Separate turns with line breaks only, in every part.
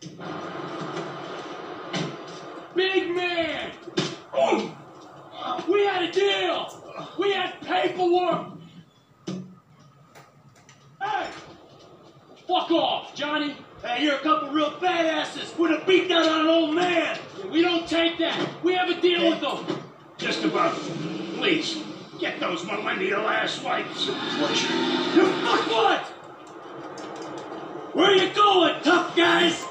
Big man! We had a deal! We had paperwork! Hey! Fuck off, Johnny!
Hey, you're a couple real badasses We're gonna beat down on an old man!
We don't take that! We have a deal hey. with them!
Just about. Please, get those millennial ass wipes.
Pleasure.
You fuck what? Where you going, tough guys?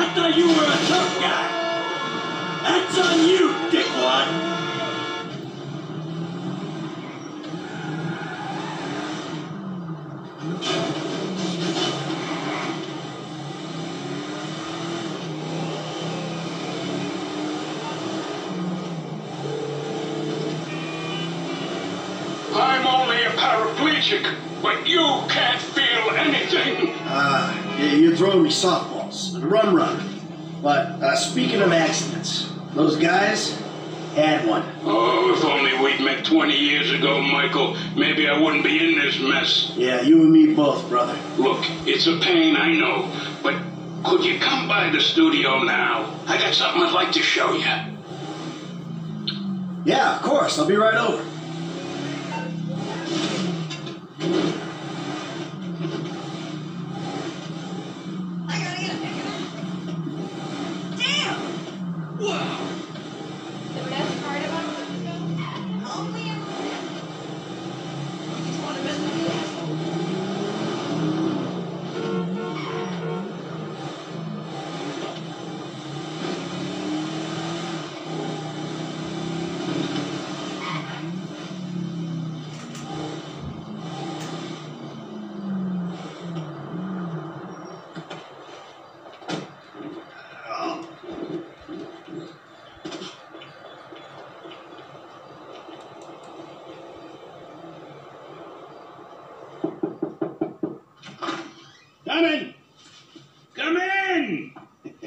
I thought you were a tough guy. That's on you, dickwad.
I'm only a paraplegic, but you can't feel anything.
Ah, yeah, you're throwing me softballs. Run, run. But uh, speaking of accidents, those guys had one.
Oh, if only we'd met 20 years ago, Michael, maybe I wouldn't be in this mess.
Yeah, you and me both, brother.
Look, it's a pain, I know, but could you come by the studio now? I got something I'd like to show you.
Yeah, of course. I'll be right over.
Come in! Come in!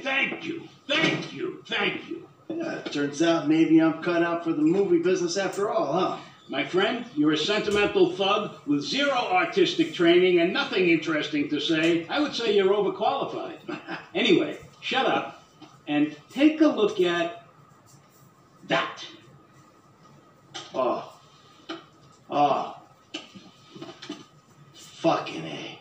Thank you, thank you, thank you.
Yeah, it turns out maybe I'm cut out for the movie business after all, huh?
My friend, you're a sentimental thug with zero artistic training and nothing interesting to say. I would say you're overqualified. anyway, shut up and take a look at that.
Oh. Oh. Fucking A.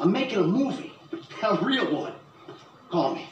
I'm making a movie. A real one. Call me.